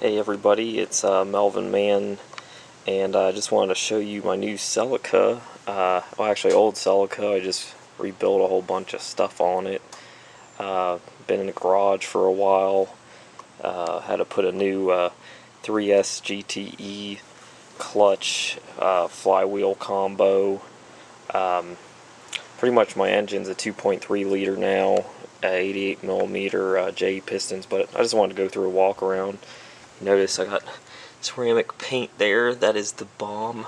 Hey everybody, it's uh, Melvin Mann, and I just wanted to show you my new Celica. Uh, well, actually, old Celica. I just rebuilt a whole bunch of stuff on it. Uh, been in the garage for a while. Uh, had to put a new uh, 3S GTE clutch uh, flywheel combo. Um, pretty much my engine's a 2.3 liter now, 88 millimeter uh, J pistons, but I just wanted to go through a walk around. Notice I got ceramic paint there. That is the bomb.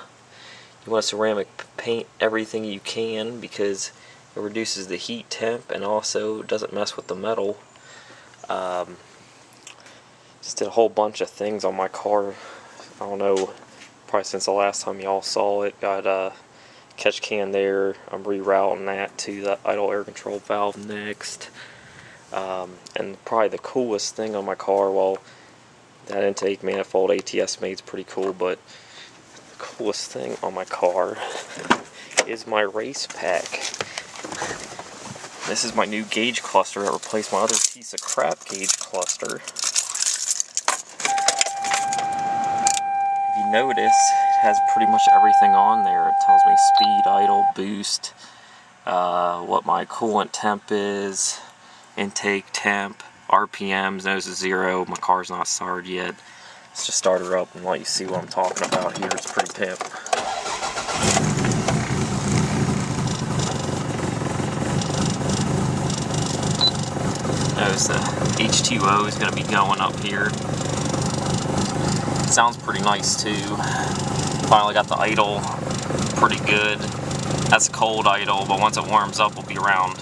You want to ceramic paint everything you can because it reduces the heat temp and also doesn't mess with the metal. Um, just did a whole bunch of things on my car. I don't know, probably since the last time y'all saw it. Got a catch can there. I'm rerouting that to the idle air control valve next. Um, and probably the coolest thing on my car, well, that intake manifold ATS made's pretty cool, but the coolest thing on my car is my Racepak. This is my new gauge cluster that replaced my other piece of crap gauge cluster. If you notice, it has pretty much everything on there. It tells me speed, idle, boost, uh, what my coolant temp is, intake temp, RPMs, nose is zero. My car's not started yet. Let's just start her up and let you see what I'm talking about here. It's pretty pimp. Notice the uh, H2O is going to be going up here. sounds pretty nice too. Finally got the idle pretty good. That's cold idle, but once it warms up, we'll be around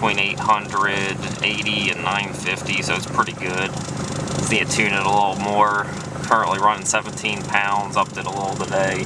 between 880 and 950, so it's pretty good. Need to tune it a little more. Currently running 17 pounds, upped it a little today.